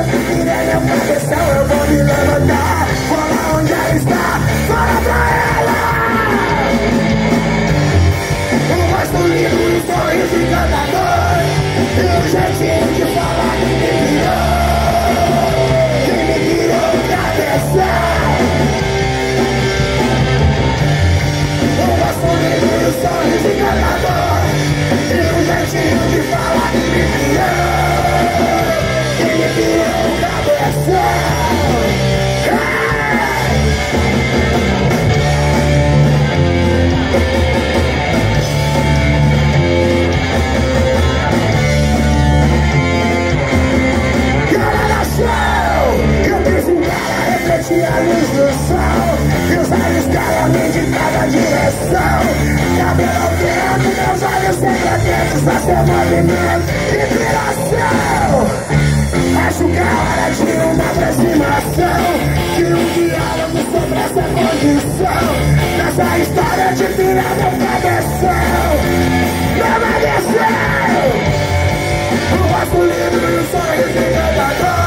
Meu cabeção Eu vou me levantar, lá onde ela está. Fala pra ela. O rosto lindo o sorriso encantador E o jeitinho a luz do sol os olhos dela me indicavam a direção cabelo vento, meus olhos sempre atentos a seu movimento. Inspiração! Que de uma aproximação. De um diálogo sobre essa condição. Nessa história de virar meu cabeção. Cabeção! O rosto lindo e o sorriso encantador.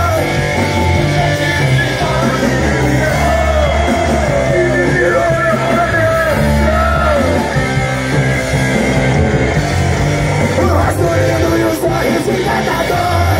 sorriso encantador